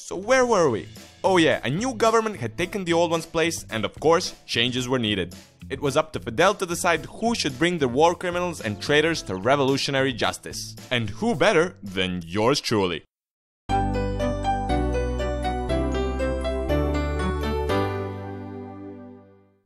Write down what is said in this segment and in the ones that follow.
So where were we? Oh yeah, a new government had taken the old one's place and of course, changes were needed. It was up to Fidel to decide who should bring the war criminals and traitors to revolutionary justice. And who better than yours truly?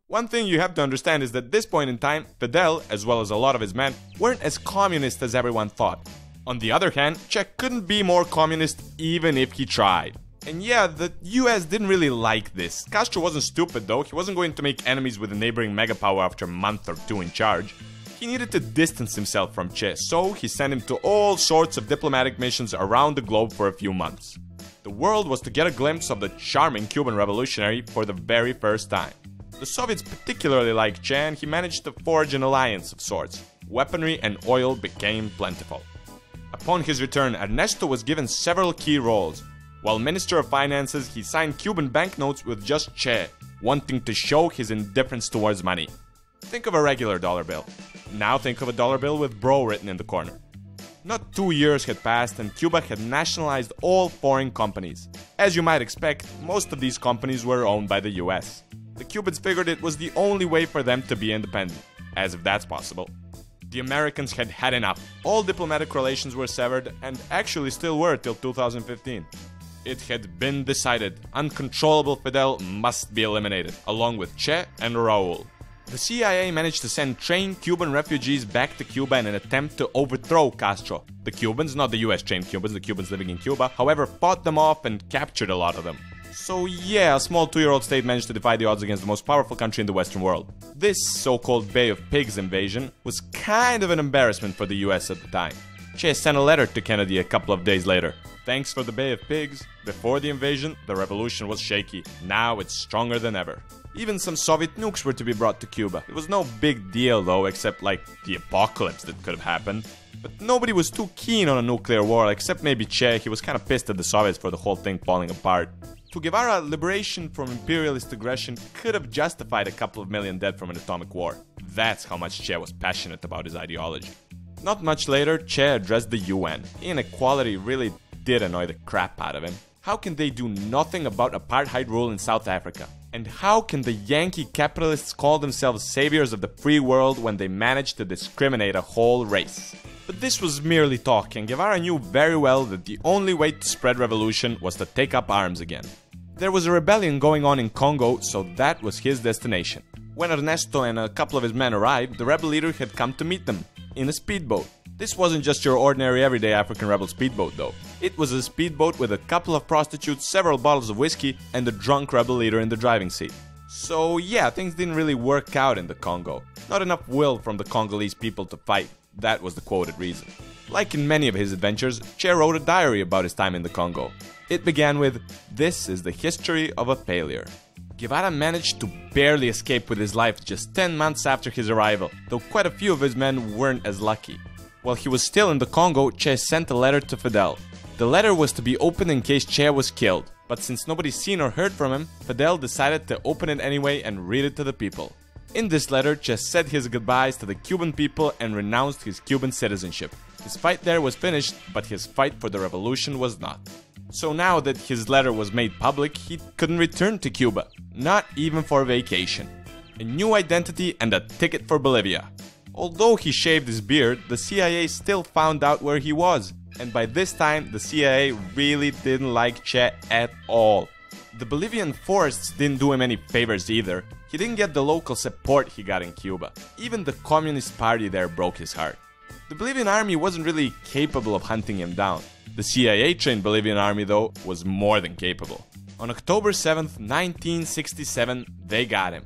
One thing you have to understand is that at this point in time, Fidel, as well as a lot of his men, weren't as communist as everyone thought. On the other hand, Che couldn't be more communist even if he tried. And yeah, the US didn't really like this. Castro wasn't stupid though, he wasn't going to make enemies with a neighboring megapower after a month or two in charge. He needed to distance himself from Che, so he sent him to all sorts of diplomatic missions around the globe for a few months. The world was to get a glimpse of the charming Cuban revolutionary for the very first time. The Soviets particularly liked Che and he managed to forge an alliance of sorts. Weaponry and oil became plentiful. Upon his return, Ernesto was given several key roles. While Minister of Finances, he signed Cuban banknotes with just Che, wanting to show his indifference towards money. Think of a regular dollar bill. Now think of a dollar bill with bro written in the corner. Not two years had passed and Cuba had nationalized all foreign companies. As you might expect, most of these companies were owned by the US the Cubans figured it was the only way for them to be independent, as if that's possible. The Americans had had enough. All diplomatic relations were severed, and actually still were till 2015. It had been decided uncontrollable Fidel must be eliminated, along with Che and Raul. The CIA managed to send trained Cuban refugees back to Cuba in an attempt to overthrow Castro. The Cubans, not the US trained Cubans, the Cubans living in Cuba, however, fought them off and captured a lot of them. So yeah, a small two-year-old state managed to defy the odds against the most powerful country in the Western world. This so-called Bay of Pigs invasion was kind of an embarrassment for the US at the time. Che sent a letter to Kennedy a couple of days later. Thanks for the Bay of Pigs. Before the invasion, the revolution was shaky. Now it's stronger than ever. Even some Soviet nukes were to be brought to Cuba. It was no big deal though, except like the apocalypse that could have happened. But nobody was too keen on a nuclear war, except maybe Che. He was kind of pissed at the Soviets for the whole thing falling apart. To Guevara, liberation from imperialist aggression could have justified a couple of million dead from an atomic war. That's how much Che was passionate about his ideology. Not much later, Che addressed the UN. Inequality really did annoy the crap out of him. How can they do nothing about apartheid rule in South Africa? And how can the Yankee capitalists call themselves saviors of the free world when they manage to discriminate a whole race? But this was merely talk, and Guevara knew very well that the only way to spread revolution was to take up arms again. There was a rebellion going on in Congo, so that was his destination. When Ernesto and a couple of his men arrived, the rebel leader had come to meet them in a speedboat. This wasn't just your ordinary everyday African rebel speedboat, though. It was a speedboat with a couple of prostitutes, several bottles of whiskey, and a drunk rebel leader in the driving seat. So, yeah, things didn't really work out in the Congo. Not enough will from the Congolese people to fight. That was the quoted reason. Like in many of his adventures, Che wrote a diary about his time in the Congo. It began with, This is the history of a failure. Guevara managed to barely escape with his life just 10 months after his arrival, though quite a few of his men weren't as lucky. While he was still in the Congo, Che sent a letter to Fidel. The letter was to be opened in case Che was killed, but since nobody seen or heard from him, Fidel decided to open it anyway and read it to the people. In this letter, Che said his goodbyes to the Cuban people and renounced his Cuban citizenship. His fight there was finished, but his fight for the revolution was not. So now that his letter was made public, he couldn't return to Cuba, not even for vacation. A new identity and a ticket for Bolivia. Although he shaved his beard, the CIA still found out where he was, and by this time the CIA really didn't like Che at all. The Bolivian forests didn't do him any favors either. He didn't get the local support he got in Cuba. Even the Communist Party there broke his heart. The Bolivian army wasn't really capable of hunting him down. The CIA trained Bolivian army, though, was more than capable. On October 7th, 1967, they got him.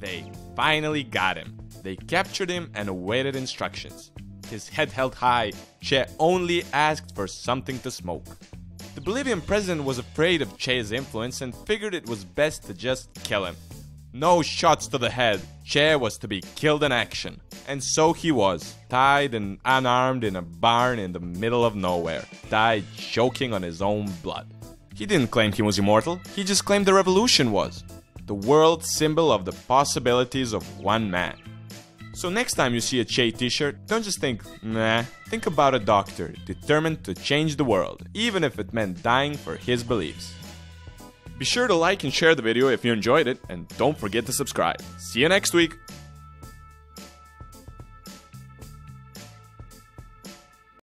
They finally got him. They captured him and awaited instructions. His head held high, Che only asked for something to smoke. The Bolivian president was afraid of Che's influence and figured it was best to just kill him. No shots to the head, Che was to be killed in action. And so he was, tied and unarmed in a barn in the middle of nowhere, died choking on his own blood. He didn't claim he was immortal, he just claimed the revolution was. The world symbol of the possibilities of one man. So next time you see a Che t-shirt, don't just think, nah, think about a doctor determined to change the world, even if it meant dying for his beliefs. Be sure to like and share the video if you enjoyed it, and don't forget to subscribe. See you next week!